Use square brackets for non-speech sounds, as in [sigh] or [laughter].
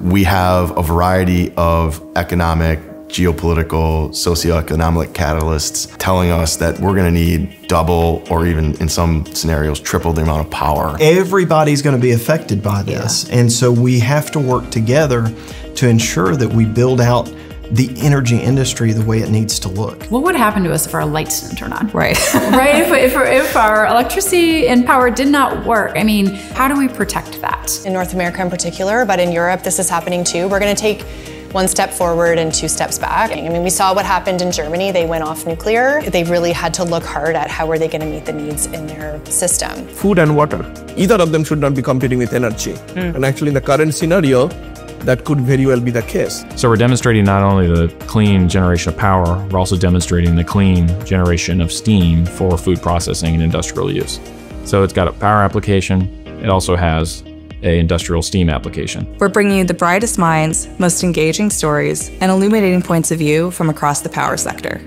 we have a variety of economic, geopolitical, socioeconomic catalysts telling us that we're going to need double or even in some scenarios triple the amount of power. Everybody's going to be affected by this. Yeah. And so we have to work together to ensure that we build out the energy industry the way it needs to look. What would happen to us if our lights didn't turn on? Right. [laughs] right? If, if, if our electricity and power did not work, I mean, how do we protect that? In North America in particular, but in Europe, this is happening too. We're going to take one step forward and two steps back. I mean, we saw what happened in Germany. They went off nuclear. They really had to look hard at how are they going to meet the needs in their system. Food and water. Either of them should not be competing with energy. Mm. And actually, in the current scenario, that could very well be the case. So we're demonstrating not only the clean generation of power, we're also demonstrating the clean generation of steam for food processing and industrial use. So it's got a power application. It also has a industrial steam application. We're bringing you the brightest minds, most engaging stories, and illuminating points of view from across the power sector.